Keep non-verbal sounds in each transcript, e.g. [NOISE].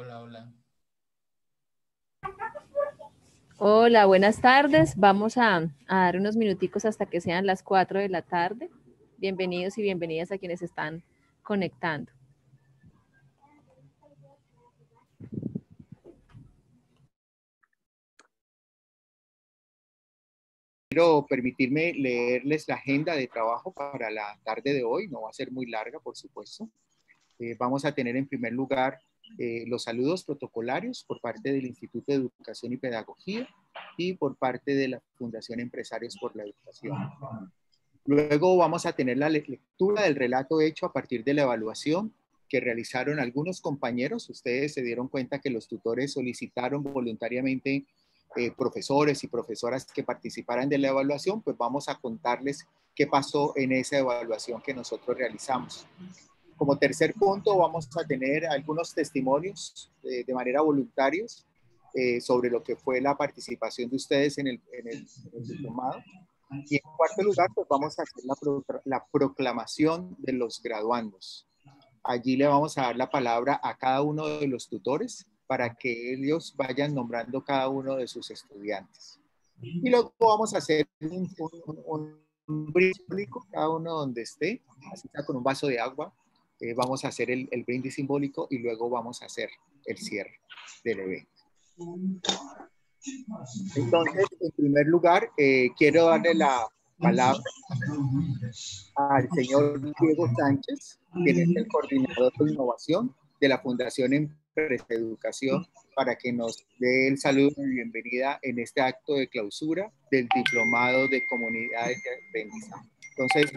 Hola, hola. Hola, buenas tardes. Vamos a, a, dar unos minuticos hasta que sean las 4 de la tarde. Bienvenidos y bienvenidas a quienes están conectando. Quiero permitirme leerles la agenda de trabajo para la tarde de hoy. No va a ser muy larga, por supuesto. Eh, vamos a tener en primer lugar eh, los saludos protocolarios por parte del Instituto de Educación y Pedagogía y por parte de la Fundación Empresarios por la Educación. Luego vamos a tener la lectura del relato hecho a partir de la evaluación que realizaron algunos compañeros. Ustedes se dieron cuenta que los tutores solicitaron voluntariamente eh, profesores y profesoras que participaran de la evaluación, pues vamos a contarles qué pasó en esa evaluación que nosotros realizamos. Como tercer punto, vamos a tener algunos testimonios eh, de manera voluntarios eh, sobre lo que fue la participación de ustedes en el, en el, diplomado. Y en cuarto lugar, pues vamos a hacer la, la proclamación de los graduandos. Allí le vamos a dar la palabra a cada uno de los tutores para que ellos vayan nombrando cada uno de sus estudiantes. Y luego vamos a hacer un, un, un, público, cada uno donde esté, así está con un vaso de agua. Eh, vamos a hacer el, el, brindis simbólico y luego vamos a hacer el cierre del evento. Entonces, en primer lugar, eh, quiero darle la palabra al señor Diego Sánchez, quien es el coordinador de innovación de la Fundación Educación para que nos dé el saludo y bienvenida en este acto de clausura del Diplomado de Comunidades de Aprendizaje. Entonces,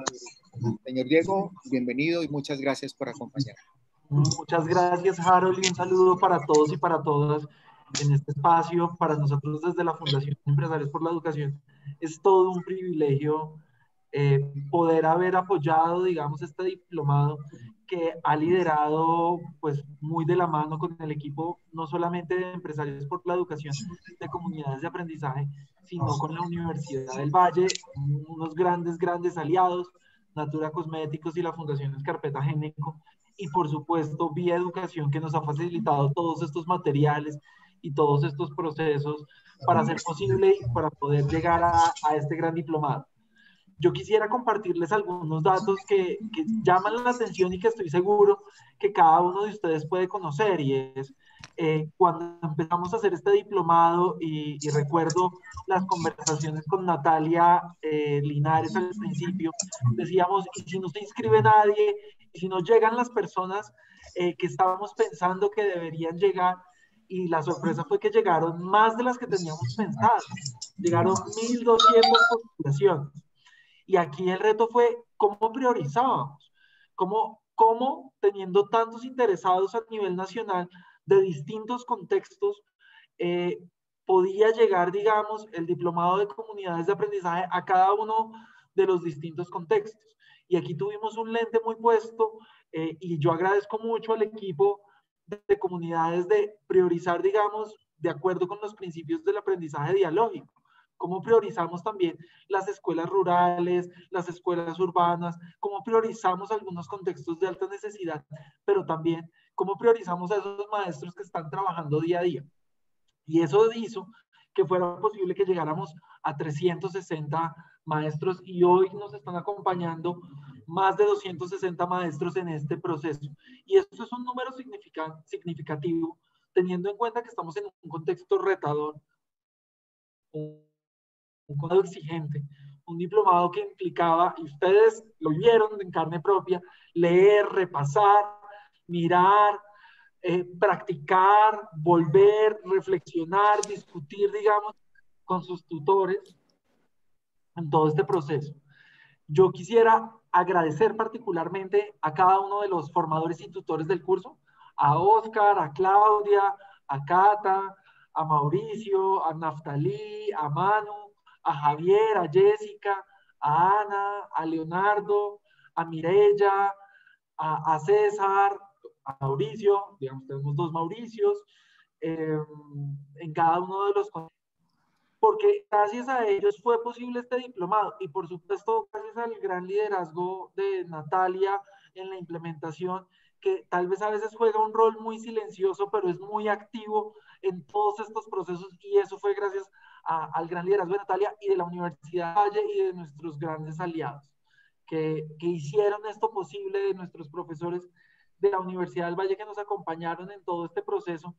señor Diego, bienvenido y muchas gracias por acompañarnos. Muchas gracias, Harold, y un saludo para todos y para todas en este espacio. Para nosotros desde la Fundación Empresarios por la Educación es todo un privilegio eh, poder haber apoyado, digamos, este diplomado que ha liderado pues muy de la mano con el equipo no solamente de empresarios por la educación de comunidades de aprendizaje, sino con la Universidad del Valle, unos grandes, grandes aliados, Natura Cosméticos y la Fundación Escarpeta Geneco, y por supuesto Vía Educación que nos ha facilitado todos estos materiales y todos estos procesos para hacer posible y para poder llegar a, este gran diplomado. Yo quisiera compartirles algunos datos que, llaman la atención y que estoy seguro que cada uno de ustedes puede conocer y es eh, cuando empezamos a hacer este diplomado y, y recuerdo las conversaciones con Natalia eh, Linares al principio, decíamos, y si no se inscribe nadie, y si no llegan las personas eh, que estábamos pensando que deberían llegar, y la sorpresa fue que llegaron más de las que teníamos pensado, llegaron 1.200 postulaciones. Y aquí el reto fue cómo priorizábamos, cómo, cómo teniendo tantos interesados a nivel nacional de distintos contextos, eh, podía llegar, digamos, el diplomado de comunidades de aprendizaje a cada uno de los distintos contextos. Y aquí tuvimos un lente muy puesto eh, y yo agradezco mucho al equipo de, de comunidades de priorizar, digamos, de acuerdo con los principios del aprendizaje dialógico cómo priorizamos también las escuelas rurales, las escuelas urbanas, cómo priorizamos algunos contextos de alta necesidad, pero también cómo priorizamos a esos maestros que están trabajando día a día. Y eso hizo que fuera posible que llegáramos a 360 maestros y hoy nos están acompañando más de 260 maestros en este proceso. Y esto es un número significativo, teniendo en cuenta que estamos en un contexto retador, código exigente, un diplomado que implicaba, y ustedes lo vieron en carne propia, leer, repasar, mirar, eh, practicar, volver, reflexionar, discutir, digamos, con sus tutores en todo este proceso. Yo quisiera agradecer particularmente a cada uno de los formadores y tutores del curso, a Oscar, a Claudia, a Cata, a Mauricio, a Naftalí, a Manu, a Javier, a Jessica, a Ana, a Leonardo, a Mirella, a, César, a Mauricio, digamos, tenemos dos Mauricios eh, en cada uno de los porque gracias a ellos fue posible este diplomado y por supuesto gracias al gran liderazgo de Natalia en la implementación que tal vez a veces juega un rol muy silencioso, pero es muy activo en todos estos procesos y eso fue gracias al gran liderazgo de Natalia y de la Universidad Valle y de nuestros grandes aliados que, que hicieron esto posible, de nuestros profesores de la Universidad del Valle que nos acompañaron en todo este proceso.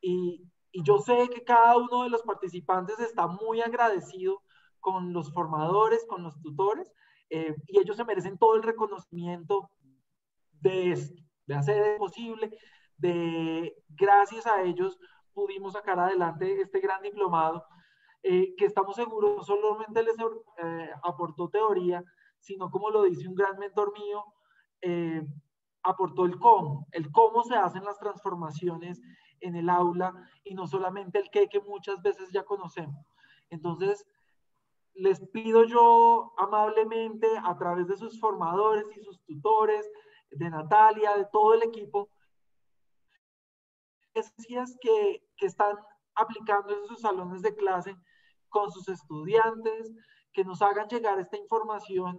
Y, y yo sé que cada uno de los participantes está muy agradecido con los formadores, con los tutores, eh, y ellos se merecen todo el reconocimiento de esto, de hacer posible, de gracias a ellos pudimos sacar adelante este gran diplomado, eh, que estamos seguros no solamente les eh, aportó teoría, sino como lo dice un gran mentor mío, aportó el cómo, el cómo se hacen las transformaciones en el aula y no solamente el qué que muchas veces ya conocemos. Entonces, les pido yo amablemente a través de sus formadores y sus tutores, de Natalia, de todo el equipo, que, que están aplicando en sus salones de clase con sus estudiantes, que nos hagan llegar esta información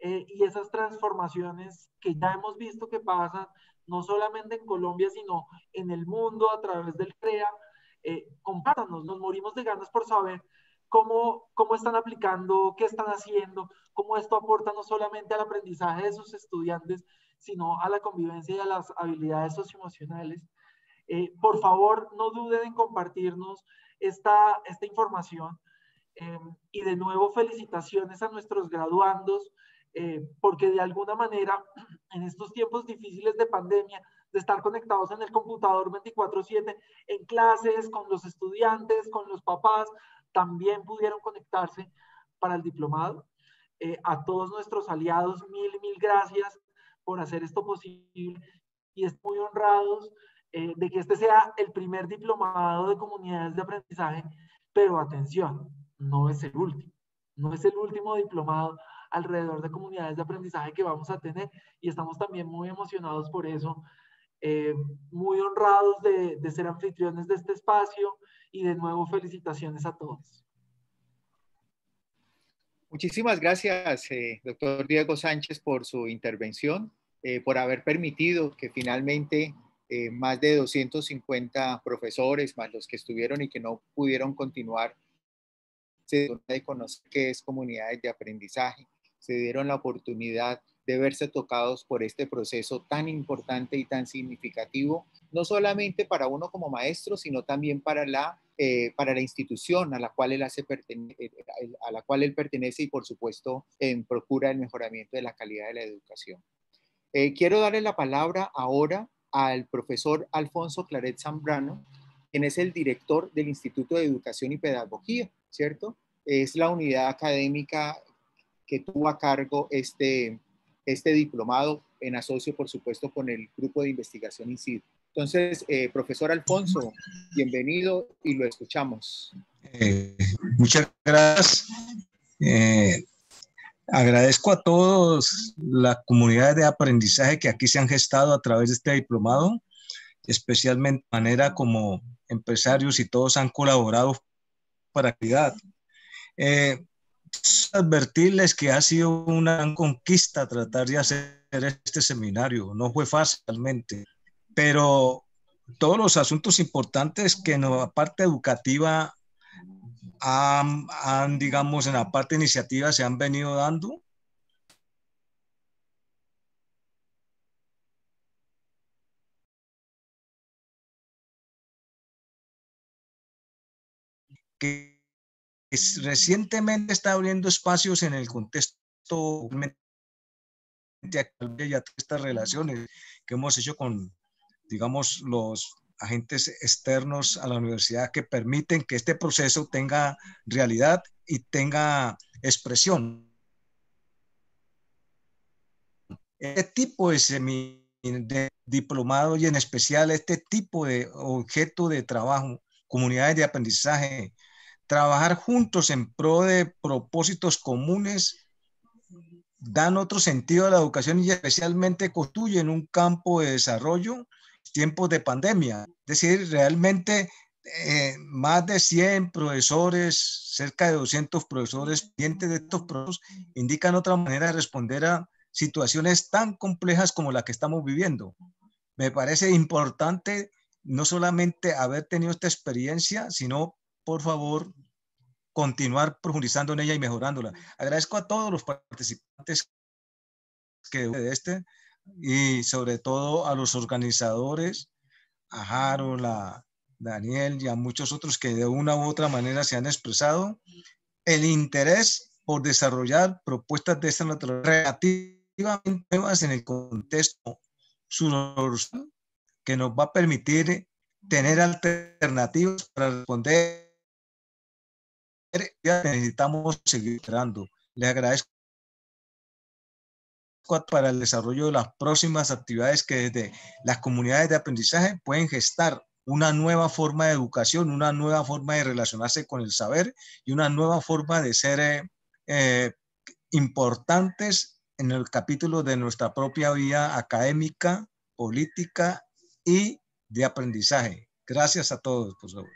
eh, y esas transformaciones que ya hemos visto que pasan no solamente en Colombia, sino en el mundo a través del CREA. Eh, compártanos, nos morimos de ganas por saber cómo, cómo están aplicando, qué están haciendo, cómo esto aporta no solamente al aprendizaje de sus estudiantes, sino a la convivencia y a las habilidades socioemocionales. Eh, por favor, no duden en compartirnos esta, esta información. Eh, y de nuevo, felicitaciones a nuestros graduandos, eh, porque de alguna manera, [CLEARS THROAT] en estos tiempos difíciles de pandemia, de estar conectados en el computador 24/7, en clases, con los estudiantes, con los papás, también pudieron conectarse para el diplomado. A todos nuestros aliados, mil, mil gracias por hacer esto posible y estamos muy honrados eh, de que este sea el primer diplomado de comunidades de aprendizaje, pero atención, no es el último, no es el último diplomado alrededor de comunidades de aprendizaje que vamos a tener y estamos también muy emocionados por eso, eh, muy honrados de, ser anfitriones de este espacio y de nuevo felicitaciones a todos. Muchísimas gracias, eh, doctor Diego Sánchez, por su intervención, eh, por haber permitido que finalmente eh, más de 250 profesores, más los que estuvieron y que no pudieron continuar, se dieron de conocer qué es comunidades de aprendizaje, se dieron la oportunidad de verse tocados por este proceso tan importante y tan significativo, no solamente para uno como maestro, sino también para la, eh, para la institución a la, cual él hace eh, a la cual él pertenece y por supuesto en procura el mejoramiento de la calidad de la educación. Eh, quiero darle la palabra ahora al profesor Alfonso Claret Zambrano, quien es el director del Instituto de Educación y Pedagogía, ¿cierto? Es la unidad académica que tuvo a cargo este, este diplomado en asocio, por supuesto, con el grupo de investigación INCID. Entonces, eh, profesor Alfonso, bienvenido y lo escuchamos. Eh, muchas gracias. Eh, agradezco a todos las comunidades de aprendizaje que aquí se han gestado a través de este diplomado, especialmente de manera como empresarios y todos han colaborado para actividad advertirles que ha sido una conquista tratar de hacer este seminario. No fue fácilmente, pero todos los asuntos importantes que en la parte educativa han, digamos, en la parte iniciativa se han venido dando. que recientemente está abriendo espacios en el contexto de estas relaciones que hemos hecho con, digamos, los agentes externos a la universidad que permiten que este proceso tenga realidad y tenga expresión. Este tipo de, de diplomado y en especial este tipo de objeto de trabajo, comunidades de aprendizaje, trabajar juntos en pro de propósitos comunes dan otro sentido a la educación y especialmente construyen un campo de desarrollo tiempos de pandemia. Es decir, realmente eh, más de 100 profesores, cerca de 200 profesores pendientes de estos procesos, indican otra manera de responder a situaciones tan complejas como la que estamos viviendo. Me parece importante no solamente haber tenido esta experiencia, sino, por favor, continuar profundizando en ella y mejorándola. Agradezco a todos los participantes que de este y sobre todo a los organizadores, a Harold, a Daniel y a muchos otros que de una u otra manera se han expresado el interés por desarrollar propuestas de esta naturaleza nuevas en el contexto que nos va a permitir tener alternativas para responder. Necesitamos seguir esperando. Les agradezco para el desarrollo de las próximas actividades que desde las comunidades de aprendizaje pueden gestar una nueva forma de educación, una nueva forma de relacionarse con el saber y una nueva forma de ser eh, eh, importantes en el capítulo de nuestra propia vida académica, política y de aprendizaje. Gracias a todos, por favor.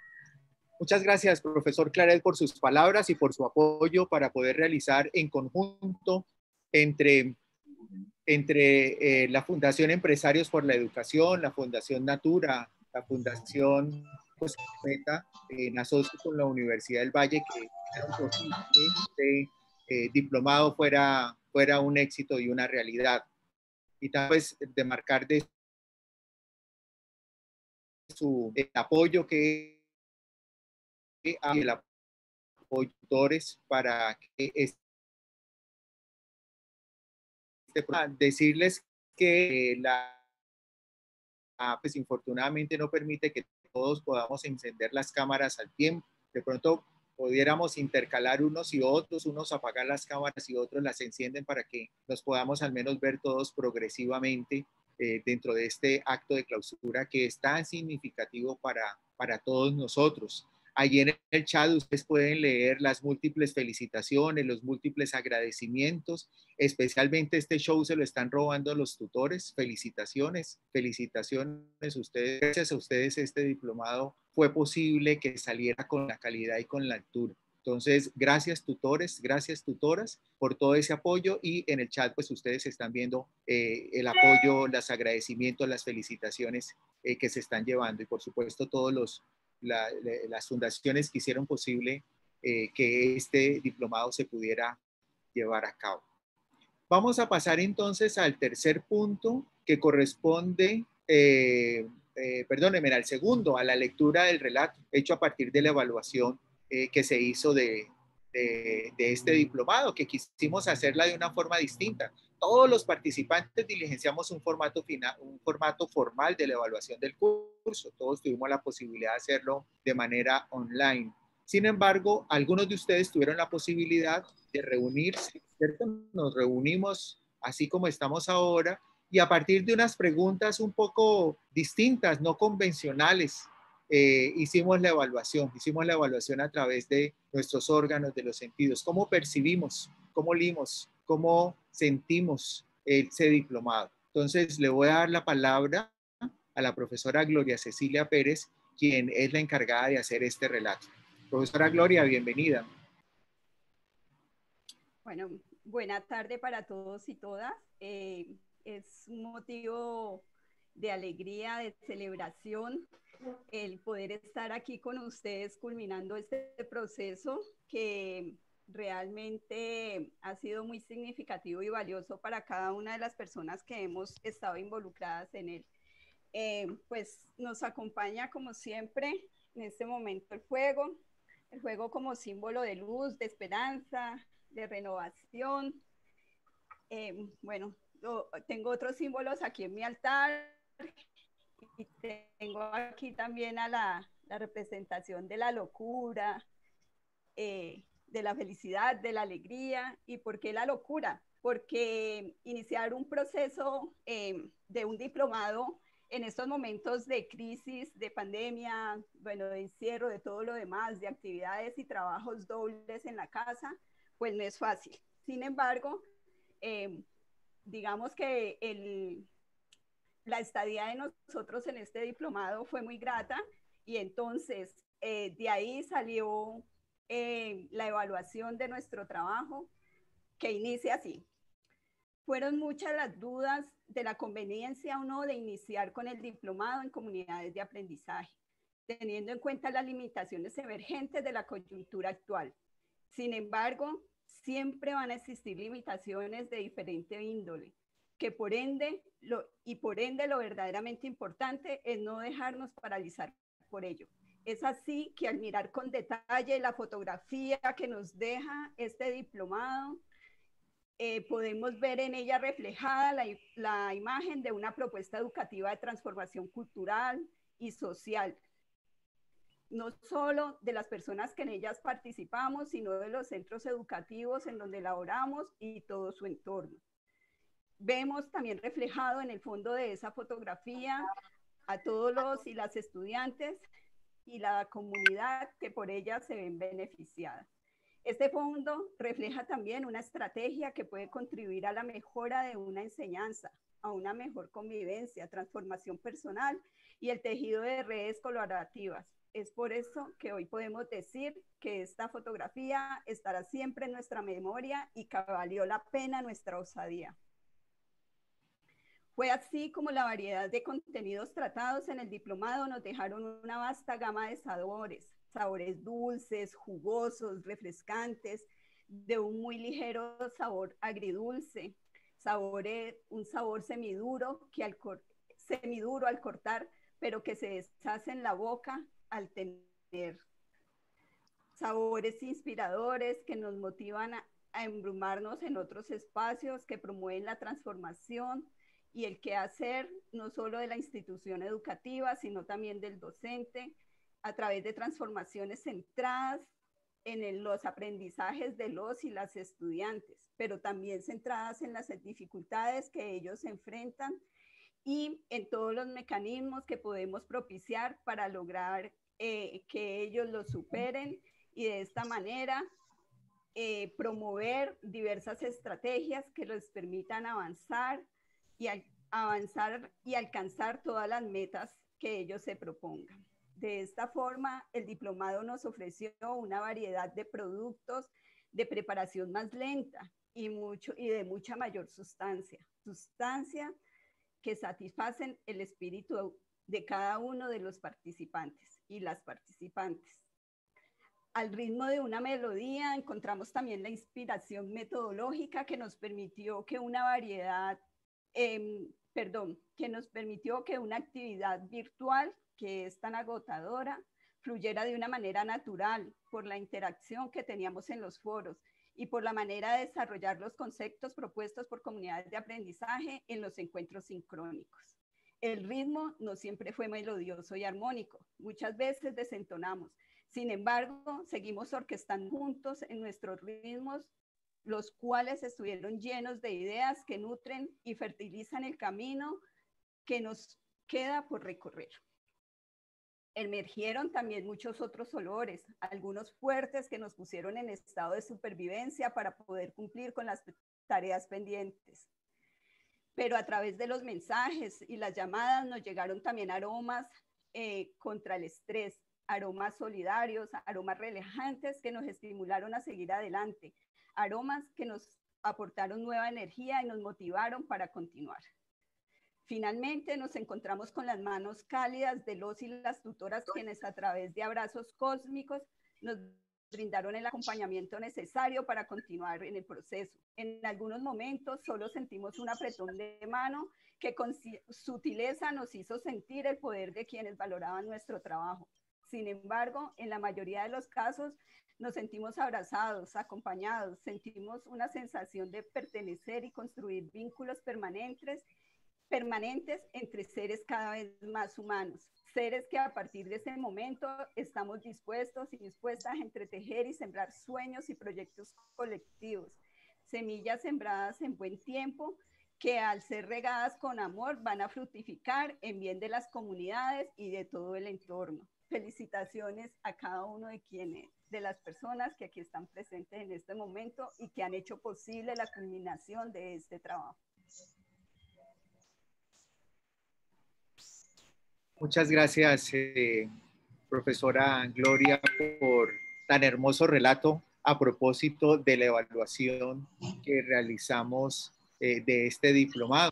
Muchas gracias, profesor Clarel, por sus palabras y por su apoyo para poder realizar en conjunto entre entre eh, la Fundación Empresarios por la Educación, la Fundación Natura, la Fundación Meta, en asocio con la Universidad del Valle, que este eh, diplomado fuera, fuera un éxito y una realidad. Y también pues, de marcar de su el apoyo que hay el apoyo para que este decirles que la, pues infortunadamente no permite que todos podamos encender las cámaras al tiempo. De pronto pudiéramos intercalar unos y otros, unos apagar las cámaras y otros las encienden para que nos podamos al menos ver todos progresivamente eh, dentro de este acto de clausura que es tan significativo para, para todos nosotros. Allí en el chat ustedes pueden leer las múltiples felicitaciones, los múltiples agradecimientos. Especialmente este show se lo están robando los tutores. Felicitaciones, felicitaciones ustedes. Gracias a ustedes este diplomado fue posible que saliera con la calidad y con la altura. Entonces, gracias tutores, gracias tutoras por todo ese apoyo y en el chat pues ustedes están viendo eh, el apoyo, los agradecimientos, las felicitaciones eh, que se están llevando y por supuesto todos los las fundaciones que hicieron posible eh, que este diplomado se pudiera llevar a cabo. Vamos a pasar entonces al tercer punto que corresponde, eh, eh, perdónenme, al segundo, a la lectura del relato hecho a partir de la evaluación eh, que se hizo de, de, este diplomado, que quisimos hacerla de una forma distinta todos los participantes diligenciamos un formato, final, un formato formal de la evaluación del curso. Todos tuvimos la posibilidad de hacerlo de manera online. Sin embargo, algunos de ustedes tuvieron la posibilidad de reunirse, ¿cierto? Nos reunimos así como estamos ahora y a partir de unas preguntas un poco distintas, no convencionales, eh, hicimos la evaluación. Hicimos la evaluación a través de nuestros órganos de los sentidos. ¿Cómo percibimos? ¿Cómo limos? cómo sentimos ese diplomado. Entonces, le voy a dar la palabra a la profesora Gloria Cecilia Pérez, quien es la encargada de hacer este relato. Profesora Gloria, bienvenida. Bueno, buena tarde para todos y todas. Eh, es un motivo de alegría, de celebración, el poder estar aquí con ustedes culminando este proceso que realmente ha sido muy significativo y valioso para cada una de las personas que hemos estado involucradas en él. Eh, pues nos acompaña como siempre en este momento el fuego, el fuego como símbolo de luz, de esperanza, de renovación. Eh, bueno, tengo otros símbolos aquí en mi altar y tengo aquí también a la, representación de la locura, eh, de la felicidad, de la alegría. ¿Y por qué la locura? Porque iniciar un proceso eh, de un diplomado en estos momentos de crisis, de pandemia, bueno, de encierro, de todo lo demás, de actividades y trabajos dobles en la casa, pues no es fácil. Sin embargo, eh, digamos que el, la estadía de nosotros en este diplomado fue muy grata y entonces eh, de ahí salió eh, la evaluación de nuestro trabajo, que inicia así. Fueron muchas las dudas de la conveniencia o no de iniciar con el diplomado en comunidades de aprendizaje, teniendo en cuenta las limitaciones emergentes de la coyuntura actual. Sin embargo, siempre van a existir limitaciones de diferente índole, que por ende, lo, y por ende lo verdaderamente importante es no dejarnos paralizar por ello. Es así que al mirar con detalle la fotografía que nos deja este diplomado, eh, podemos ver en ella reflejada la, la imagen de una propuesta educativa de transformación cultural y social, no solo de las personas que en ellas participamos, sino de los centros educativos en donde laboramos y todo su entorno. Vemos también reflejado en el fondo de esa fotografía a todos los y las estudiantes y la comunidad que por ella se ven beneficiadas. Este fondo refleja también una estrategia que puede contribuir a la mejora de una enseñanza, a una mejor convivencia, transformación personal y el tejido de redes colaborativas, es por eso que hoy podemos decir que esta fotografía estará siempre en nuestra memoria y que valió la pena nuestra osadía. Fue así como la variedad de contenidos tratados en el diplomado nos dejaron una vasta gama de sabores, sabores dulces, jugosos, refrescantes, de un muy ligero sabor agridulce, sabores, un sabor semiduro, que al, semiduro al cortar, pero que se deshace en la boca al tener sabores inspiradores que nos motivan a, embrumarnos en otros espacios que promueven la transformación y el quehacer no solo de la institución educativa, sino también del docente, a través de transformaciones centradas en los aprendizajes de los y las estudiantes, pero también centradas en las dificultades que ellos enfrentan y en todos los mecanismos que podemos propiciar para lograr eh, que ellos lo superen y de esta manera eh, promover diversas estrategias que les permitan avanzar y avanzar y alcanzar todas las metas que ellos se propongan. De esta forma, el diplomado nos ofreció una variedad de productos de preparación más lenta y, mucho, y de mucha mayor sustancia. Sustancia que satisfacen el espíritu de cada uno de los participantes y las participantes. Al ritmo de una melodía encontramos también la inspiración metodológica que nos permitió que una variedad, em, perdón, que nos permitió que una actividad virtual que es tan agotadora fluyera de una manera natural por la interacción que teníamos en los foros y por la manera de desarrollar los conceptos propuestos por comunidades de aprendizaje en los encuentros sincrónicos. El ritmo no siempre fue melodioso y armónico, muchas veces desentonamos. Sin embargo, seguimos orquestando juntos en nuestros ritmos, los cuales estuvieron llenos de ideas que nutren y fertilizan el camino que nos queda por recorrer. Emergieron también muchos otros olores, algunos fuertes que nos pusieron en estado de supervivencia para poder cumplir con las tareas pendientes. Pero a través de los mensajes y las llamadas nos llegaron también aromas eh, contra el estrés, aromas solidarios, aromas relajantes que nos estimularon a seguir adelante, aromas que nos aportaron nueva energía y nos motivaron para continuar. Finalmente nos encontramos con las manos cálidas de los y las tutoras quienes a través de abrazos cósmicos nos brindaron el acompañamiento necesario para continuar en el proceso. En algunos momentos solo sentimos un apretón de mano que con sutileza nos hizo sentir el poder de quienes valoraban nuestro trabajo. Sin embargo, en la mayoría de los casos nos sentimos abrazados, acompañados, sentimos una sensación de pertenecer y construir vínculos permanentes permanentes entre seres cada vez más humanos, seres que a partir de ese momento estamos dispuestos y dispuestas a entretejer y sembrar sueños y proyectos colectivos, semillas sembradas en buen tiempo que al ser regadas con amor van a fructificar en bien de las comunidades y de todo el entorno. Felicitaciones a cada uno de quienes, de las personas que aquí están presentes en este momento y que han hecho posible la culminación de este trabajo. Muchas gracias, eh, profesora Gloria, por tan hermoso relato a propósito de la evaluación que realizamos eh, de este diplomado.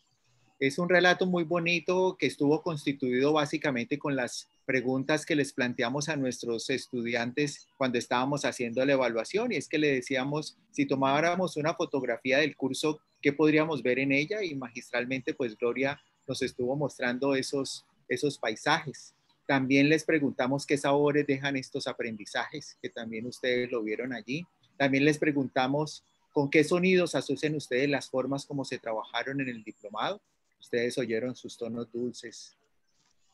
Es un relato muy bonito que estuvo constituido básicamente con las preguntas que les planteamos a nuestros estudiantes cuando estábamos haciendo la evaluación y es que le decíamos si tomáramos una fotografía del curso, ¿qué podríamos ver en ella? Y magistralmente pues Gloria nos estuvo mostrando esos, esos paisajes. También les preguntamos qué sabores dejan estos aprendizajes, que también ustedes lo vieron allí. También les preguntamos con qué sonidos asocian ustedes las formas como se trabajaron en el diplomado. Ustedes oyeron sus tonos dulces,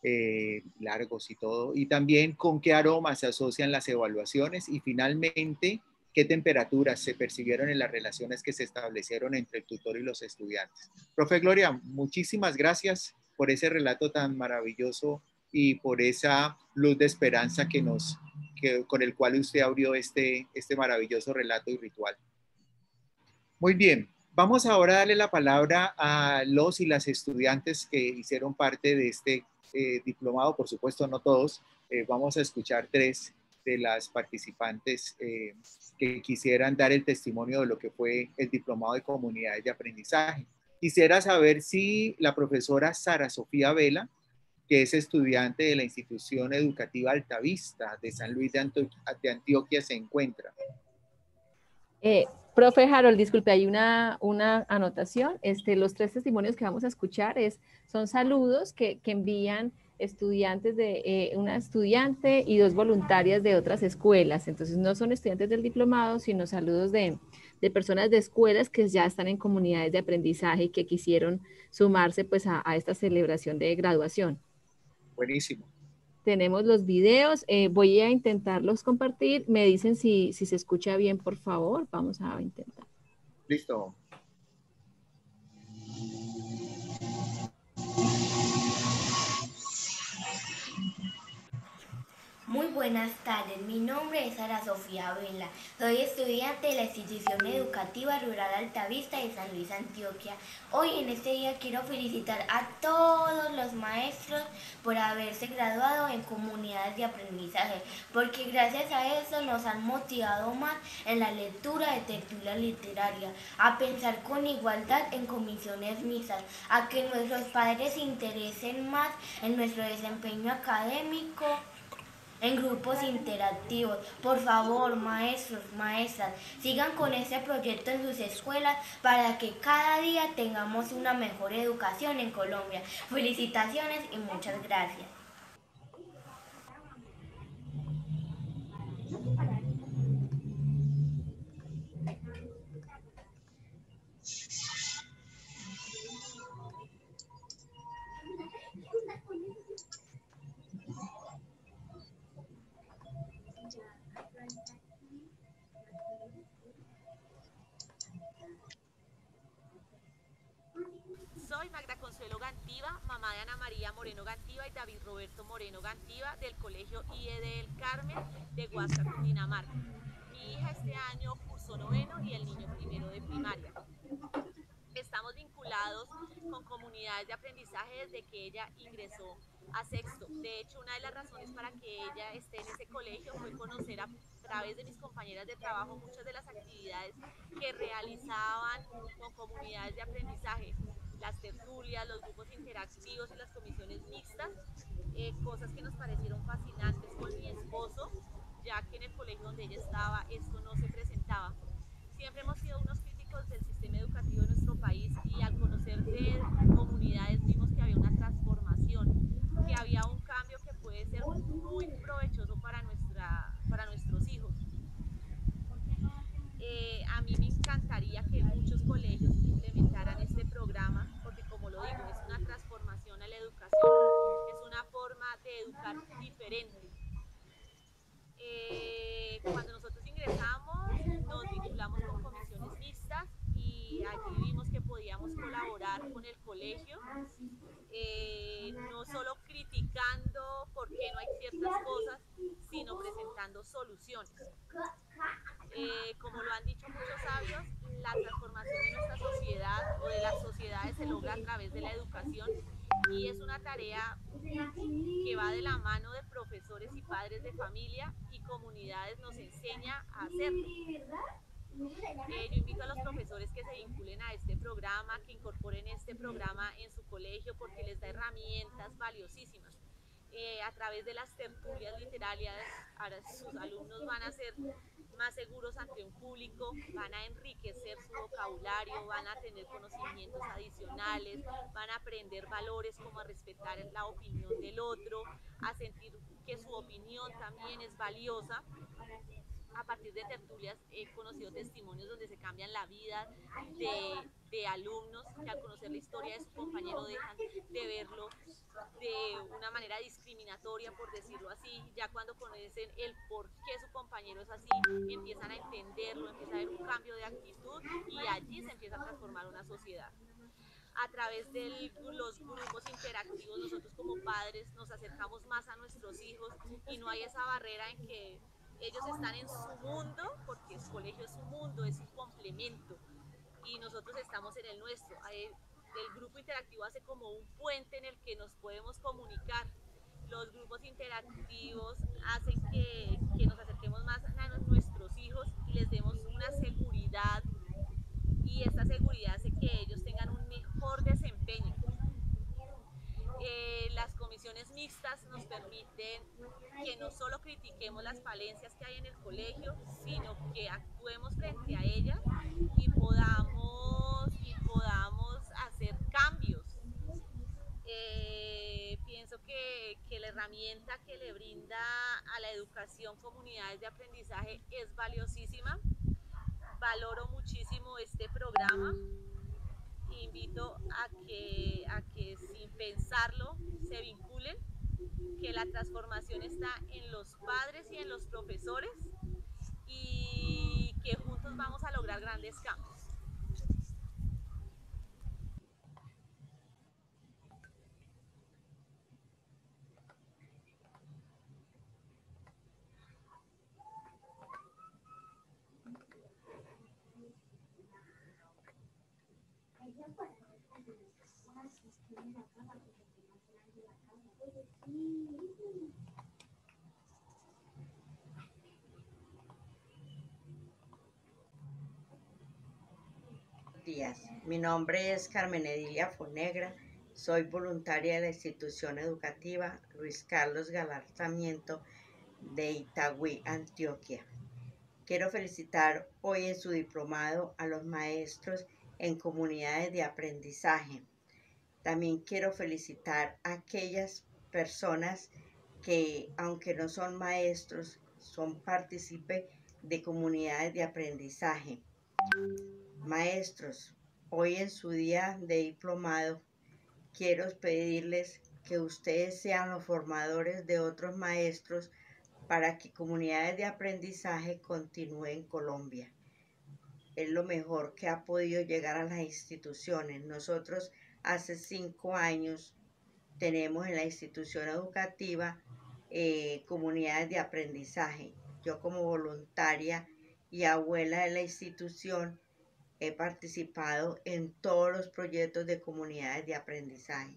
eh, largos y todo. Y también con qué aromas se asocian las evaluaciones. Y finalmente, qué temperaturas se percibieron en las relaciones que se establecieron entre el tutor y los estudiantes. Profe Gloria, muchísimas gracias por ese relato tan maravilloso y por esa luz de esperanza que nos, que, con el cual usted abrió este, este maravilloso relato y ritual. Muy bien, vamos ahora a darle la palabra a los y las estudiantes que hicieron parte de este eh, diplomado, por supuesto no todos, eh, vamos a escuchar tres de las participantes eh, que quisieran dar el testimonio de lo que fue el diplomado de comunidades de aprendizaje. Quisiera saber si la profesora Sara Sofía Vela, que es estudiante de la institución educativa Altavista de San Luis de, Antioquia, se encuentra. Profe Harold, disculpe, hay una, una anotación. Este, los tres testimonios que vamos a escuchar es, son saludos que, que envían estudiantes de eh, una estudiante y dos voluntarias de otras escuelas. Entonces no son estudiantes del diplomado, sino saludos de, de, personas de escuelas que ya están en comunidades de aprendizaje y que quisieron sumarse pues a, esta celebración de graduación. Buenísimo. Tenemos los videos, eh, voy a intentarlos compartir. Me dicen si, si se escucha bien, por favor. Vamos a intentar. Listo. Muy buenas tardes, mi nombre es Sara Sofía Vela, soy estudiante de la institución educativa rural Altavista de San Luis, Antioquia. Hoy en este día quiero felicitar a todos los maestros por haberse graduado en comunidades de aprendizaje, porque gracias a eso nos han motivado más en la lectura de textura literaria, a pensar con igualdad en comisiones mixtas, a que nuestros padres se interesen más en nuestro desempeño académico, en grupos interactivos. Por favor, maestros, maestras, sigan con este proyecto en sus escuelas para que cada día tengamos una mejor educación en Colombia. Felicitaciones y muchas gracias. María Moreno Gantiva y David Roberto Moreno Gantiva del Colegio IED Carmen de Huáscar, Dinamarca. Mi hija este año cursó noveno y el niño primero de primaria. Estamos vinculados con comunidades de aprendizaje desde que ella ingresó a sexto. De hecho, una de las razones para que ella esté en ese colegio fue conocer a través de mis compañeras de trabajo muchas de las actividades que realizaban con comunidades de aprendizaje las tertulias, los grupos interactivos y las comisiones mixtas, eh, cosas que nos parecieron fascinantes con mi esposo, ya que en el colegio donde ella estaba esto no se presentaba. Siempre hemos sido unos críticos del sistema educativo de nuestro país y al conocer de comunidades vimos que había una transformación, que había un cambio que puede ser muy provechoso para, nuestra, para nuestros hijos. Eh, a mí me encantaría que muchos colegios educar diferente. Eh, cuando nosotros ingresamos, nos vinculamos con comisiones mixtas y allí vimos que podíamos colaborar con el colegio, eh, no solo criticando por qué no hay ciertas cosas, sino presentando soluciones. Eh, como lo han dicho muchos sabios, la transformación de nuestra sociedad o de las sociedades se logra a través de la educación y es una tarea que va de la mano de profesores y padres de familia y comunidades nos enseña a hacerlo. Eh, yo invito a los profesores que se vinculen a este programa, que incorporen este programa en su colegio porque les da herramientas valiosísimas. Eh, a través de las tertulias literarias, sus alumnos van a ser más seguros ante un público, van a enriquecer su vocabulario, van a tener conocimientos adicionales, van a aprender valores como respetar la opinión del otro, a sentir que su opinión también es valiosa a partir de tertulias he conocido testimonios donde se cambian la vida de, de, alumnos que al conocer la historia de su compañero dejan de verlo de una manera discriminatoria, por decirlo así. Ya cuando conocen el por qué su compañero es así, empiezan a entenderlo, empieza a haber un cambio de actitud y allí se empieza a transformar una sociedad a través de los grupos interactivos, nosotros como padres nos acercamos más a nuestros hijos y no hay esa barrera en que ellos están en su mundo, porque su colegio es su mundo, es un complemento, y nosotros estamos en el nuestro. El grupo interactivo hace como un puente en el que nos podemos comunicar. Los grupos interactivos hacen que, que nos acerquemos más a nuestros hijos y les demos una seguridad y esta seguridad hace que ellos tengan un mejor desempeño. Eh, las comisiones mixtas nos permiten que no solo critiquemos las falencias que hay en el colegio, sino que actuemos frente a ellas y podamos, y podamos hacer cambios. Eh, pienso que, que la herramienta que le brinda a la educación comunidades de aprendizaje es valiosísima. Valoro muchísimo este programa invito a que, a que sin pensarlo se vinculen, que la transformación está en los padres y en los profesores y que juntos vamos a lograr grandes cambios. Días. Mi nombre es Carmen Edilia Fonegra. Soy voluntaria de la institución educativa Luis Carlos Galartamiento de Itagüí, Antioquia. Quiero felicitar hoy en su diplomado a los maestros en comunidades de aprendizaje. También quiero felicitar a aquellas personas que, aunque no son maestros, son partícipes de comunidades de aprendizaje. Maestros, hoy en su día de diplomado, quiero pedirles que ustedes sean los formadores de otros maestros para que comunidades de aprendizaje continúen en Colombia. Es lo mejor que ha podido llegar a las instituciones. Nosotros hace cinco años tenemos en la institución educativa eh, comunidades de aprendizaje. Yo como voluntaria y abuela de la institución he participado en todos los proyectos de comunidades de aprendizaje.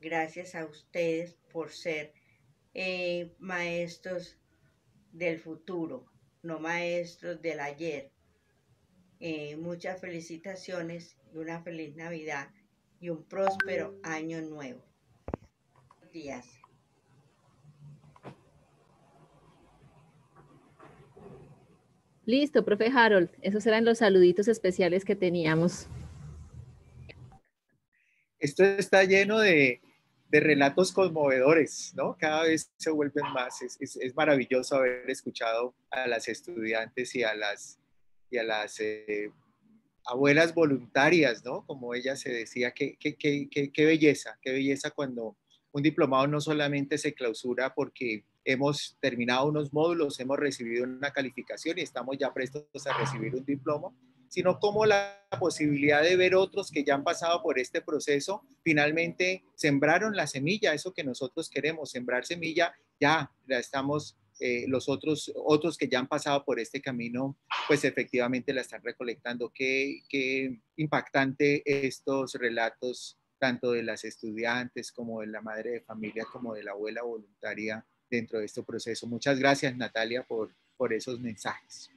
Gracias a ustedes por ser eh, maestros del futuro, no maestros del ayer. Eh, muchas felicitaciones y una feliz Navidad y un próspero año nuevo. Días. Listo, profe Harold. Esos eran los saluditos especiales que teníamos. Esto está lleno de, relatos conmovedores, ¿no? Cada vez se vuelven más. Es, maravilloso haber escuchado a las estudiantes y a las, y a las eh, abuelas voluntarias, ¿no? Como ella se decía, qué, qué, qué, qué belleza, qué belleza cuando un diplomado no solamente se clausura porque hemos terminado unos módulos, hemos recibido una calificación y estamos ya prestos a recibir un diploma, sino como la posibilidad de ver otros que ya han pasado por este proceso, finalmente sembraron la semilla, eso que nosotros queremos, sembrar semilla, ya la estamos, eh, los otros, otros que ya han pasado por este camino, pues efectivamente la están recolectando. Qué, qué impactante estos relatos, tanto de las estudiantes como de la madre de familia, como de la abuela voluntaria dentro de este proceso. Muchas gracias, Natalia, por, por esos mensajes.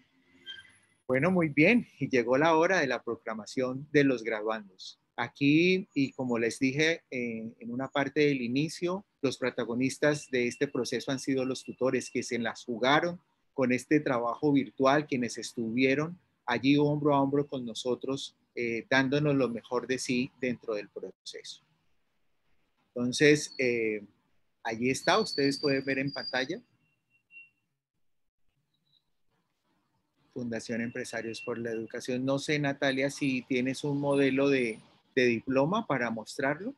Bueno, muy bien. Y llegó la hora de la proclamación de los graduandos. Aquí, y como les dije eh, en una parte del inicio, los protagonistas de este proceso han sido los tutores que se las jugaron con este trabajo virtual, quienes estuvieron allí hombro a hombro con nosotros, eh, dándonos lo mejor de sí dentro del proceso. Entonces, eh, allí está, ustedes pueden ver en pantalla. Fundación Empresarios por la Educación. No sé, Natalia, si tienes un modelo de, diploma para mostrarlo.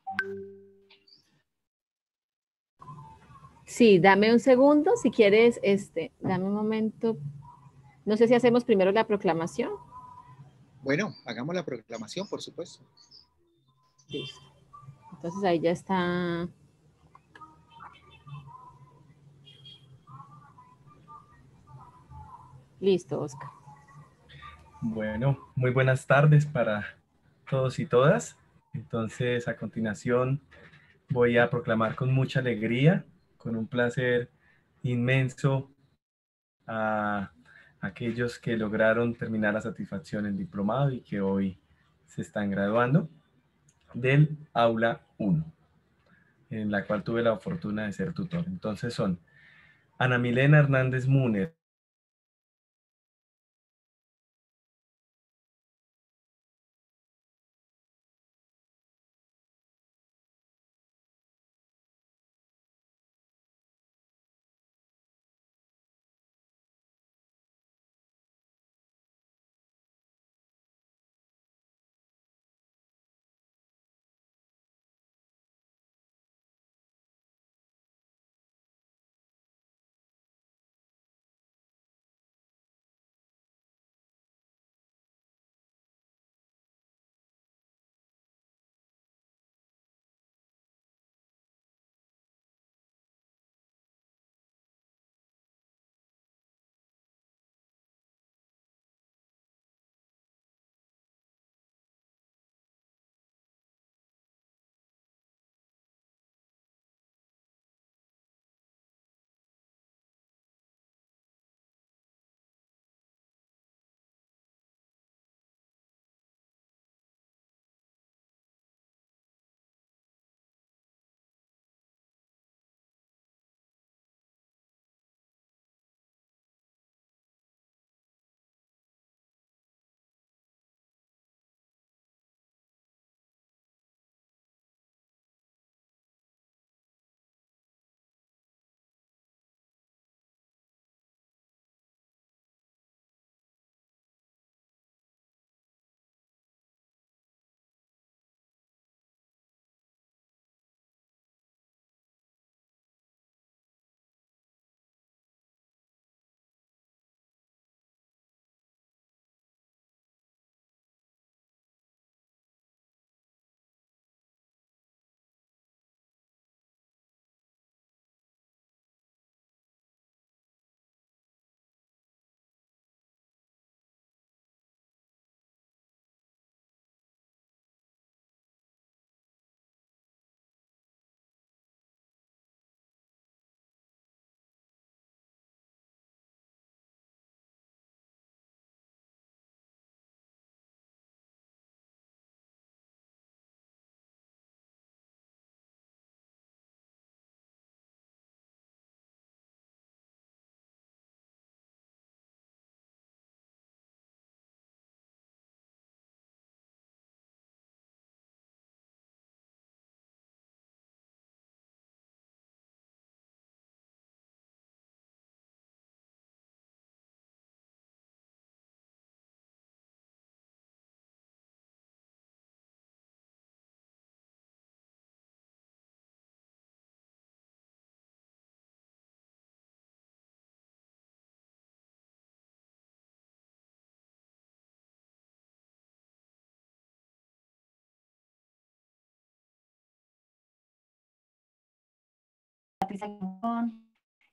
Sí, dame un segundo, si quieres, este, dame un momento. No sé si hacemos primero la proclamación. Bueno, hagamos la proclamación, por supuesto. Listo. Entonces ahí ya está. Listo, Oscar. Bueno, muy buenas tardes para todos y todas. Entonces, a continuación, voy a proclamar con mucha alegría, con un placer inmenso a aquellos que lograron terminar la satisfacción en diplomado y que hoy se están graduando del aula 1, en la cual tuve la fortuna de ser tutor. Entonces son Ana Milena Hernández Múner,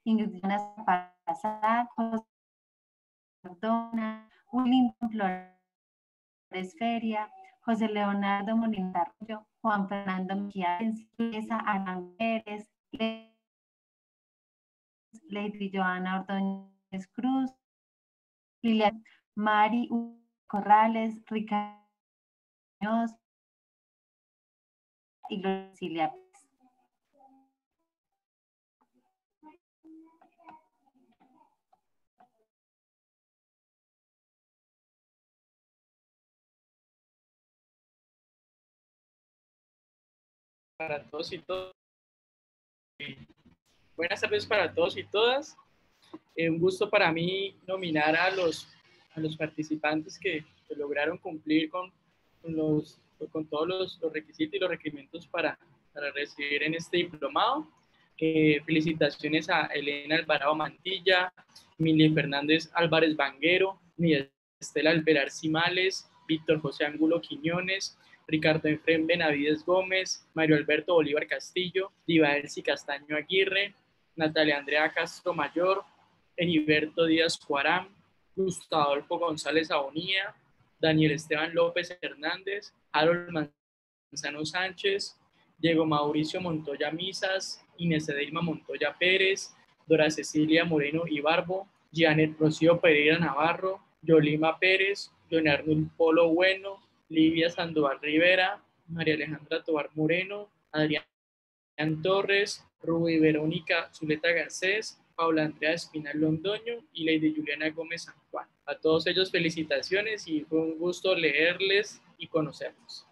Ingrid Jonas Pazá, José Cardona, Willington Flores Feria, José Leonardo Molina Arroyo, Juan Fernando Mejía Teresa, Alan Pérez, Lady Joana Ordóñez Cruz, Lilian Mari Corrales, Ricardo y Lucía para todos y todas. Buenas tardes para todos y todas. Eh, un gusto para mí nominar a los, a los participantes que, lograron cumplir con, los, con todos los, requisitos y los requerimientos para, para recibir en este diplomado. Eh, felicitaciones a Elena Alvarado Mantilla, Mili Fernández Álvarez Banguero, Estela Alverar Cimales, Víctor José Angulo Quiñones, Ricardo Efrén Benavides Gómez, Mario Alberto Bolívar Castillo, Diva Elsie Castaño Aguirre, Natalia Andrea Castro Mayor, Heriberto Díaz Cuarán, Gustavo Adolfo González Abonía, Daniel Esteban López Hernández, Harold Manzano Sánchez, Diego Mauricio Montoya Misas, Inés Edelma Montoya Pérez, Dora Cecilia Moreno Ibarbo, Janet Rocío Pereira Navarro, Yolima Pérez, Leonardo Polo Bueno, Livia Sandoval Rivera, María Alejandra Tobar Moreno, Adrián Torres, Rubí Verónica Zuleta Garcés, Paula Andrea Espinal Londoño y Lady Juliana Gómez San Juan. A todos ellos felicitaciones y fue un gusto leerles y conocerlos.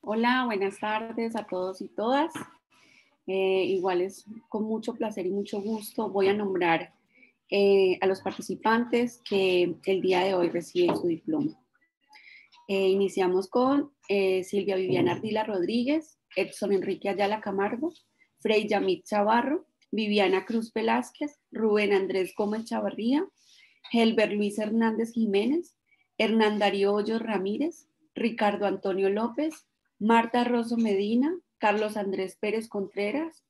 Hola, buenas tardes a todos y todas. Eh, igual es con mucho placer y mucho gusto voy a nombrar eh, a los participantes que el día de hoy reciben su diploma. Eh, iniciamos con eh, Silvia Viviana Ardila Rodríguez, Edson Enrique Ayala Camargo, Frey Yamit Chavarro, Viviana Cruz Velázquez, Rubén Andrés Gómez Chavarría, Helber Luis Hernández Jiménez, Hernán Darío Hoyos Ramírez, Ricardo Antonio López, Marta Rosso Medina, Carlos Andrés Pérez Contreras,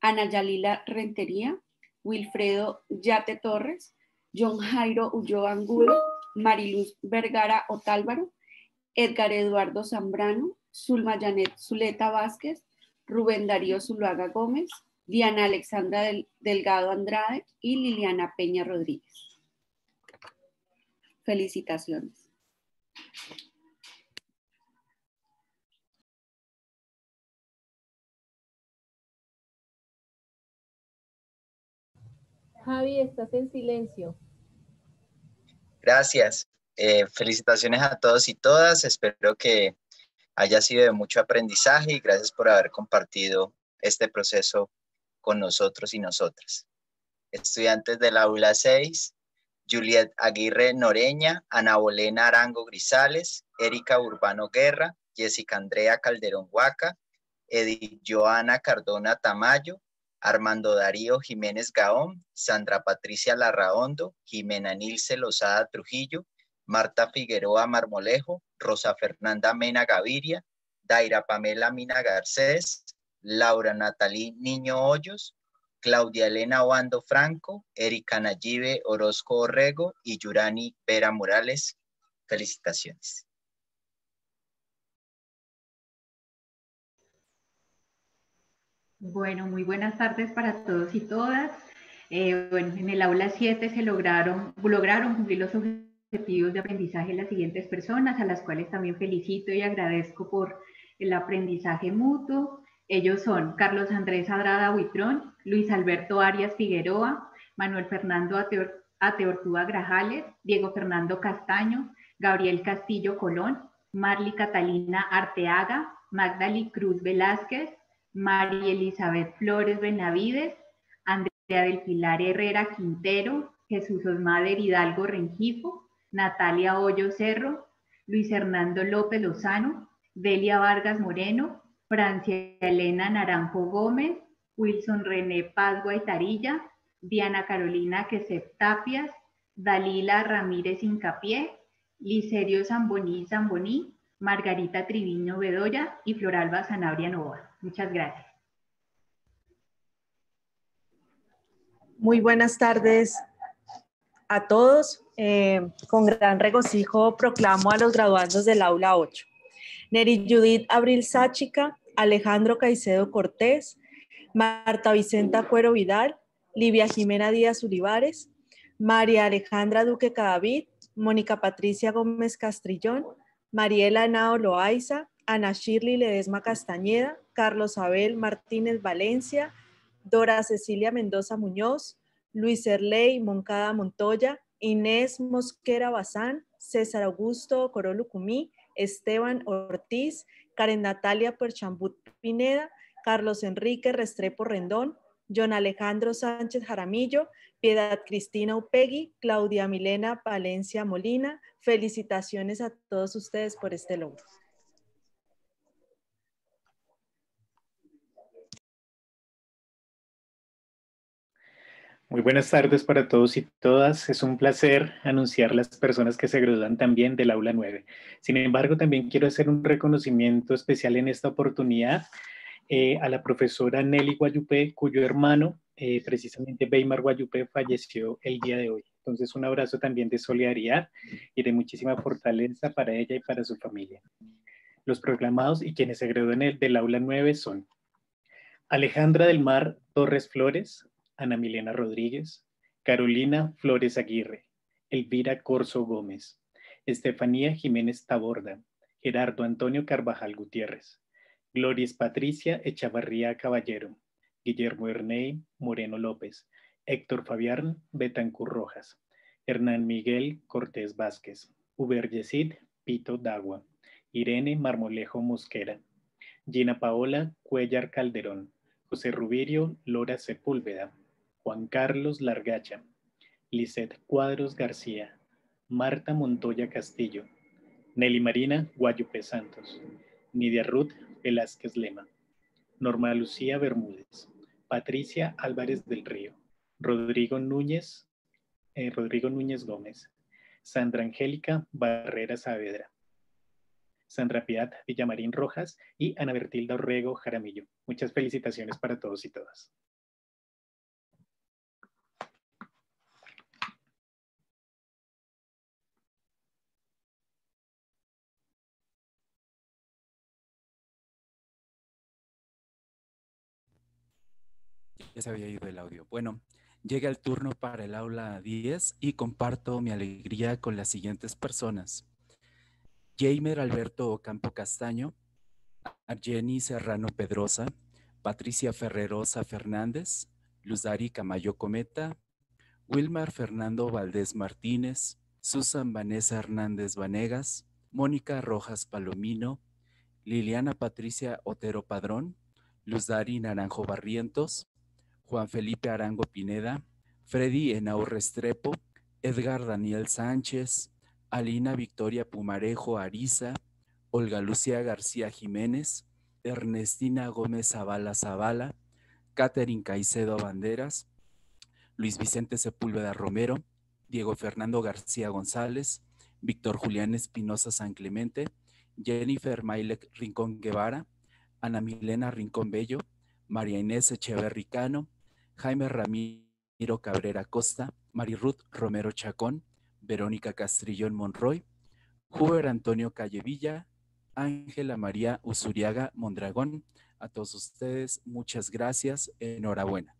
Ana Yalila Rentería, Wilfredo Yate Torres, John Jairo Ulloa Angulo, Mariluz Vergara Otálvaro, Edgar Eduardo Zambrano, Zulma Janet Zuleta Vázquez, Rubén Darío Zuluaga Gómez, Diana Alexandra Delgado Andrade y Liliana Peña Rodríguez. Felicitaciones. Javi, estás en silencio. Gracias. Eh, felicitaciones a todos y todas. Espero que haya sido de mucho aprendizaje y gracias por haber compartido este proceso con nosotros y nosotras. Estudiantes del aula 6, Juliet Aguirre Noreña, Ana Bolena Arango Grisales, Erika Urbano Guerra, Jessica Andrea Calderón Huaca, Edith Joana Cardona Tamayo, Armando Darío Jiménez Gaón, Sandra Patricia Larraondo, Jimena Nilce Lozada Trujillo, Marta Figueroa Marmolejo, Rosa Fernanda Mena Gaviria, Daira Pamela Mina Garcés, Laura Natalí Niño Hoyos, Claudia Elena Oando Franco, Erika Nayibe Orozco Orrego y Yurani Vera Morales. Felicitaciones. Bueno, muy buenas tardes para todos y todas. Eh, bueno, en el aula 7 se lograron, lograron cumplir los objetivos de aprendizaje las siguientes personas, a las cuales también felicito y agradezco por el aprendizaje mutuo. Ellos son Carlos Andrés Adrada Huitrón, Luis Alberto Arias Figueroa, Manuel Fernando Ateortúa Grajales, Diego Fernando Castaño, Gabriel Castillo Colón, Marly Catalina Arteaga, Magdali Cruz Velázquez, María Elizabeth Flores Benavides, Andrea del Pilar Herrera Quintero, Jesús Osmader Hidalgo Rengifo, Natalia Hoyo Cerro, Luis Hernando López Lozano, Delia Vargas Moreno, Francia Elena Naranjo Gómez, Wilson René Paz Guaitarilla, Diana Carolina Quesep Tapias, Dalila Ramírez Incapié, Licerio Zamboní Zamboní, Margarita Triviño Bedoya y Floralba Sanabria Nova. Muchas gracias. Muy buenas tardes a todos. Eh, con gran regocijo proclamo a los graduandos del aula 8. Neri Judith Abril Sáchica, Alejandro Caicedo Cortés, Marta Vicenta Cuero Vidal, Livia Jimena Díaz Olivares, María Alejandra Duque Cadavid, Mónica Patricia Gómez Castrillón, Mariela Nao Loaiza, Ana Shirley Ledesma Castañeda, Carlos Abel Martínez Valencia, Dora Cecilia Mendoza Muñoz, Luis Erley Moncada Montoya, Inés Mosquera Bazán, César Augusto Corolucumí, Esteban Ortiz, Karen Natalia Perchambut Pineda, Carlos Enrique Restrepo Rendón, John Alejandro Sánchez Jaramillo, Piedad Cristina Upegui, Claudia Milena Valencia Molina. Felicitaciones a todos ustedes por este logro. Muy buenas tardes para todos y todas. Es un placer anunciar las personas que se gradúan también del aula 9. Sin embargo, también quiero hacer un reconocimiento especial en esta oportunidad eh, a la profesora Nelly Guayupé, cuyo hermano, eh, precisamente Weimar Guayupé, falleció el día de hoy. Entonces, un abrazo también de solidaridad y de muchísima fortaleza para ella y para su familia. Los proclamados y quienes se gradúan del aula 9 son Alejandra del Mar Torres Flores, Ana Milena Rodríguez, Carolina Flores Aguirre, Elvira Corso Gómez, Estefanía Jiménez Taborda, Gerardo Antonio Carvajal Gutiérrez, Gloris Patricia Echavarría Caballero, Guillermo Erney Moreno López, Héctor Fabián Betancur Rojas, Hernán Miguel Cortés Vázquez, Uber Yesid Pito Dagua, Irene Marmolejo Mosquera, Gina Paola Cuellar Calderón, José Rubirio Lora Sepúlveda, Juan Carlos Largacha, Lisette Cuadros García, Marta Montoya Castillo, Nelly Marina Guayupe Santos, Nidia Ruth Velázquez Lema, Norma Lucía Bermúdez, Patricia Álvarez del Río, Rodrigo Núñez, eh, Rodrigo Núñez Gómez, Sandra Angélica Barrera Saavedra, Sandra Piedad Villamarín Rojas y Ana Bertilda Orrego Jaramillo. Muchas felicitaciones para todos y todas. Se había ido el audio. Bueno, llega el turno para el aula 10 y comparto mi alegría con las siguientes personas. Jamer Alberto Ocampo Castaño, Jenny Serrano Pedrosa, Patricia Ferrerosa Fernández, Luzari Camayo Cometa, Wilmar Fernando Valdés Martínez, Susan Vanessa Hernández Vanegas, Mónica Rojas Palomino, Liliana Patricia Otero Padrón, Luzari Naranjo Barrientos, Juan Felipe Arango Pineda, Freddy Enau Restrepo, Edgar Daniel Sánchez, Alina Victoria Pumarejo Ariza, Olga Lucía García Jiménez, Ernestina Gómez Zavala Zavala, Catherine Caicedo Banderas, Luis Vicente Sepúlveda Romero, Diego Fernando García González, Víctor Julián Espinosa San Clemente, Jennifer Mailek Rincón Guevara, Ana Milena Rincón Bello, María Inés Echeverricano, Jaime Ramiro Cabrera Costa, Marirut Romero Chacón, Verónica Castrillón Monroy, Huber Antonio Callevilla, Ángela María Usuriaga Mondragón. A todos ustedes, muchas gracias. Enhorabuena.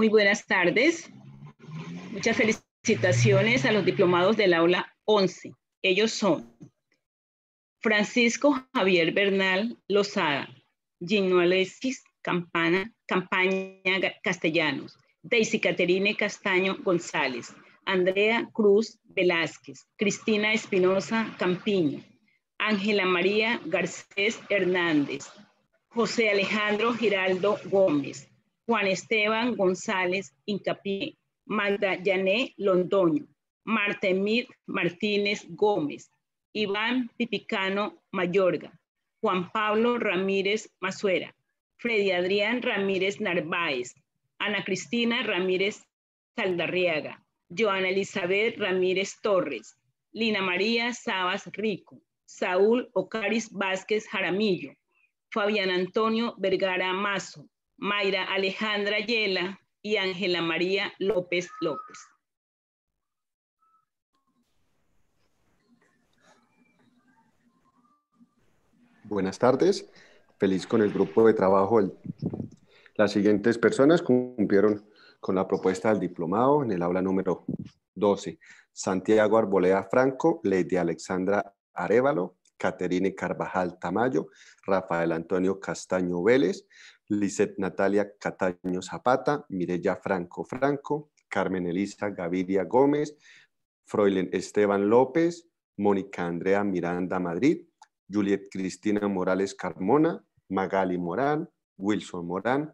Muy buenas tardes. Muchas felicitaciones a los diplomados del aula 11. Ellos son Francisco Javier Bernal Lozada, Gino Alexis Campana, Campaña Castellanos, Daisy Caterine Castaño González, Andrea Cruz Velázquez, Cristina Espinosa Campiño, Ángela María Garcés Hernández, José Alejandro Giraldo Gómez, Juan Esteban González Incapié, Magda Yané Londoño, Marta Emir Martínez Gómez, Iván Pipicano Mayorga, Juan Pablo Ramírez Mazuera, Freddy Adrián Ramírez Narváez, Ana Cristina Ramírez Saldarriaga, Joana Elizabeth Ramírez Torres, Lina María Sabas Rico, Saúl Ocaris Vázquez Jaramillo, Fabián Antonio Vergara Mazo, Mayra Alejandra Yela y Ángela María López López. Buenas tardes, feliz con el grupo de trabajo. Las siguientes personas cumplieron con la propuesta del diplomado en el aula número 12. Santiago Arbolea Franco, Lady Alexandra Arevalo, Caterine Carvajal Tamayo, Rafael Antonio Castaño Vélez, Lizeth Natalia Cataño Zapata, Mirella Franco Franco, Carmen Elisa Gaviria Gómez, Froilen Esteban López, Mónica Andrea Miranda Madrid, Juliet Cristina Morales Carmona, Magali Morán, Wilson Morán,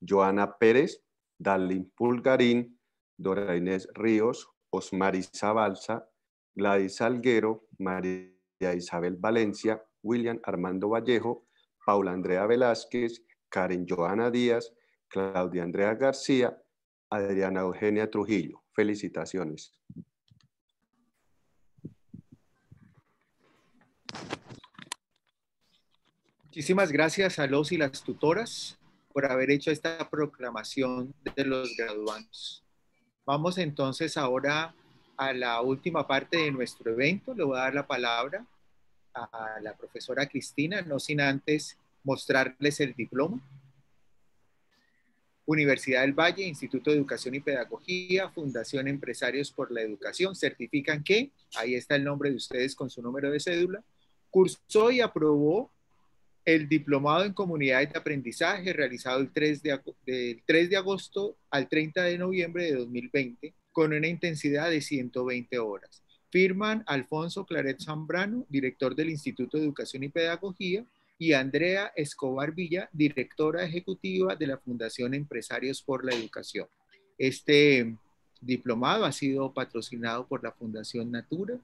Joana Pérez, Dalin Pulgarín, Dora Inés Ríos, Osmari Zabalza, Gladys Alguero, María Isabel Valencia, William Armando Vallejo, Paula Andrea Velázquez, Karen Joana Díaz, Claudia Andrea García, Adriana Eugenia Trujillo. Felicitaciones. Muchísimas gracias a los y las tutoras por haber hecho esta proclamación de los graduandos. Vamos entonces ahora a la última parte de nuestro evento. Le voy a dar la palabra a la profesora Cristina, no sin antes mostrarles el diploma. Universidad del Valle, Instituto de Educación y Pedagogía, Fundación Empresarios por la Educación, certifican que, ahí está el nombre de ustedes con su número de cédula, cursó y aprobó el diplomado en comunidades de aprendizaje realizado el 3 de, del 3 de agosto al 30 de noviembre de 2020 con una intensidad de 120 horas. Firman Alfonso Claret Zambrano, director del Instituto de Educación y Pedagogía, y Andrea Escobar Villa, directora ejecutiva de la Fundación Empresarios por la Educación. Este diplomado ha sido patrocinado por la Fundación Natura,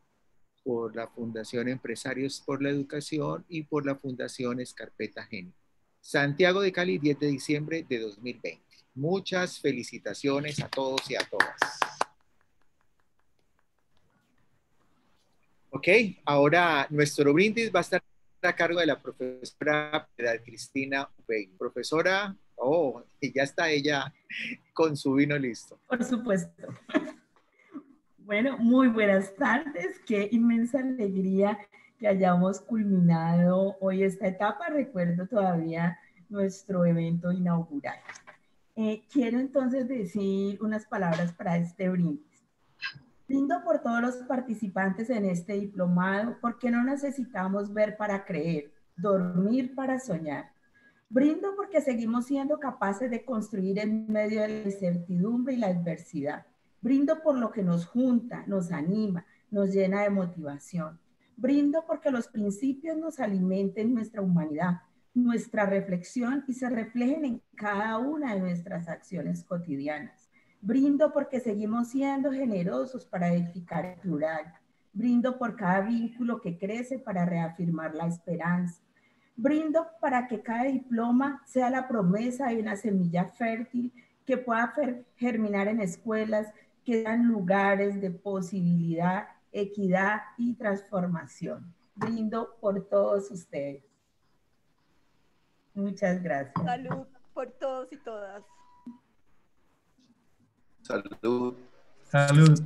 por la Fundación Empresarios por la Educación y por la Fundación Escarpeta Genio. Santiago de Cali, 10 de diciembre de 2020. Muchas felicitaciones a todos y a todas. Ok, ahora nuestro brindis va a estar a cargo de la profesora Cristina Ubey. Profesora, oh, [LAUGHS] ya está ella con su vino listo. Por supuesto. [LAUGHS] Bueno, muy buenas tardes. Qué inmensa alegría que hayamos culminado hoy esta etapa. Recuerdo todavía nuestro evento inaugural. Eh, quiero entonces decir unas palabras para este brindis. Brindo por todos los participantes en este diplomado porque no necesitamos ver para creer, dormir para soñar. Brindo porque seguimos siendo capaces de construir en medio de la incertidumbre y la adversidad Brindo por lo que nos junta, nos anima, nos llena de motivación. Brindo porque los principios nos alimenten nuestra humanidad, nuestra reflexión y se reflejen en cada una de nuestras acciones cotidianas. Brindo porque seguimos siendo generosos para edificar el plural. Brindo por cada vínculo que crece para reafirmar la esperanza. Brindo para que cada diploma sea la promesa de una semilla fértil que pueda germinar en escuelas, quedan lugares de posibilidad, equidad y transformación. Brindo por todos ustedes. Muchas gracias. Salud por todos y todas. Salud. Salud.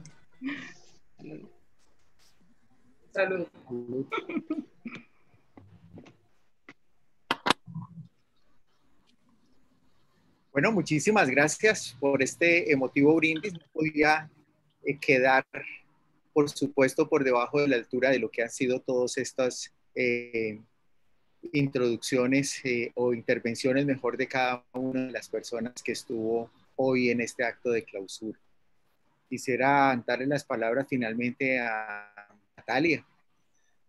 Salud. Bueno, muchísimas gracias por este emotivo brindis. No podía eh, quedar, por supuesto, por debajo de la altura de lo que han sido todas estas eh, introducciones eh, o intervenciones mejor de cada una de las personas que estuvo hoy en este acto de clausura. Quisiera darle las palabras finalmente a Natalia,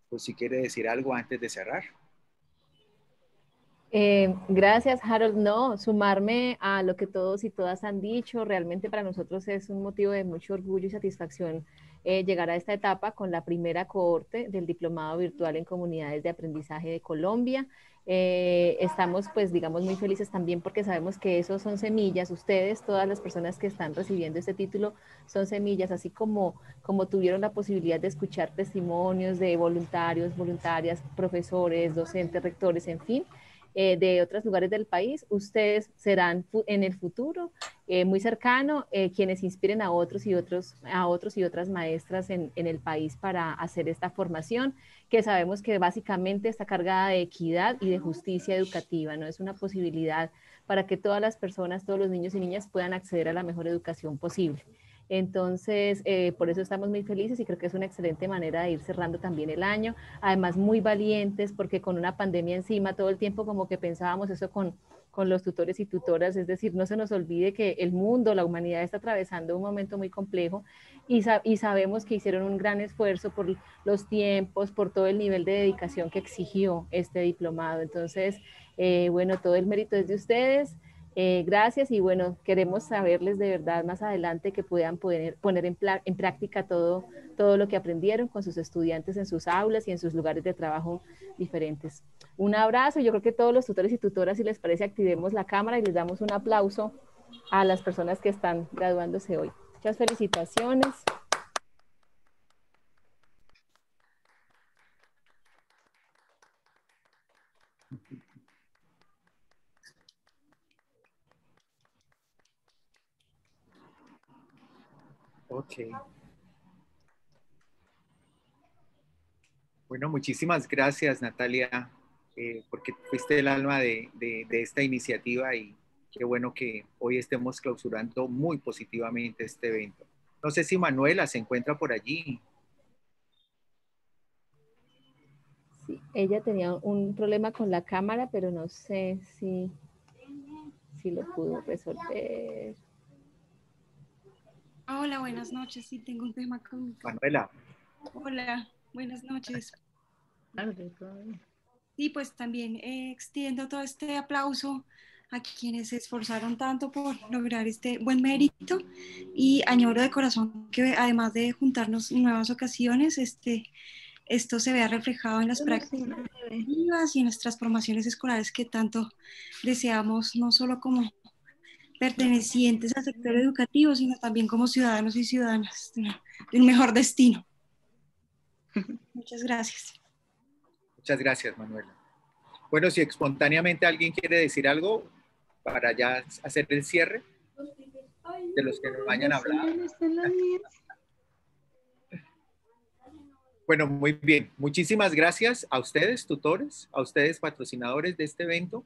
por si quiere decir algo antes de cerrar. Eh, gracias, Harold. No, sumarme a lo que todos y todas han dicho. Realmente para nosotros es un motivo de mucho orgullo y satisfacción eh, llegar a esta etapa con la primera cohorte del Diplomado Virtual en Comunidades de Aprendizaje de Colombia. Eh, estamos, pues, digamos, muy felices también porque sabemos que esos son semillas. Ustedes, todas las personas que están recibiendo este título, son semillas, así como, como tuvieron la posibilidad de escuchar testimonios de voluntarios, voluntarias, profesores, docentes, rectores, en fin eh, de otros lugares del país, ustedes serán en el futuro eh, muy cercano eh, quienes inspiren a otros y otros a otros y otras maestras en, en, el país para hacer esta formación que sabemos que básicamente está cargada de equidad y de justicia educativa, no es una posibilidad para que todas las personas, todos los niños y niñas puedan acceder a la mejor educación posible. Entonces, eh, por eso estamos muy felices y creo que es una excelente manera de ir cerrando también el año. Además, muy valientes porque con una pandemia encima todo el tiempo como que pensábamos eso con, con los tutores y tutoras, es decir, no se nos olvide que el mundo, la humanidad está atravesando un momento muy complejo y, y sabemos que hicieron un gran esfuerzo por los tiempos, por todo el nivel de dedicación que exigió este diplomado. Entonces, eh, bueno, todo el mérito es de ustedes. Eh, gracias y bueno, queremos saberles de verdad más adelante que puedan poner, poner en, en, práctica todo, todo lo que aprendieron con sus estudiantes en sus aulas y en sus lugares de trabajo diferentes. Un abrazo, yo creo que todos los tutores y tutoras, si les parece, activemos la cámara y les damos un aplauso a las personas que están graduándose hoy. Muchas felicitaciones. Ok. Bueno, muchísimas gracias Natalia, eh, porque fuiste el alma de, de, de, esta iniciativa y qué bueno que hoy estemos clausurando muy positivamente este evento. No sé si Manuela se encuentra por allí. Sí, ella tenía un problema con la cámara, pero no sé si, si lo pudo resolver. Hola, buenas noches. Sí, tengo un tema con... Manuela. Hola, buenas noches. Sí, pues también eh, extiendo todo este aplauso a quienes se esforzaron tanto por lograr este buen mérito y añoro de corazón que además de juntarnos en nuevas ocasiones, este, esto se vea reflejado en las prácticas y en las transformaciones escolares que tanto deseamos, no solo como pertenecientes al sector educativo, sino también como ciudadanos y ciudadanas de un mejor destino. Muchas gracias. Muchas gracias, Manuela. Bueno, si espontáneamente alguien quiere decir algo para ya hacer el cierre de los que nos vayan a hablar. Bueno, muy bien. Muchísimas gracias a ustedes, tutores, a ustedes, patrocinadores de este evento,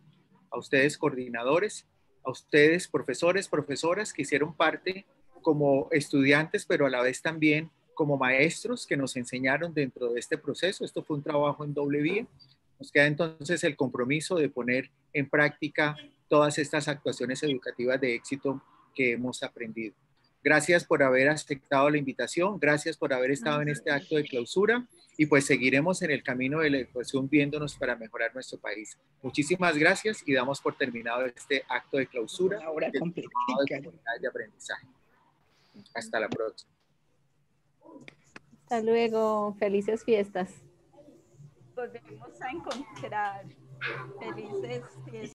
a ustedes, coordinadores, a ustedes, profesores, profesoras que hicieron parte como estudiantes, pero a la vez también como maestros que nos enseñaron dentro de este proceso. Esto fue un trabajo en doble vía. Nos queda entonces el compromiso de poner en práctica todas estas actuaciones educativas de éxito que hemos aprendido. Gracias por haber aceptado la invitación, gracias por haber estado en este acto de clausura y pues seguiremos en el camino de la educación viéndonos para mejorar nuestro país. Muchísimas gracias y damos por terminado este acto de clausura Ahora de, de aprendizaje. Hasta la próxima. Hasta luego, felices fiestas. Volvemos a encontrar. Felices fiestas.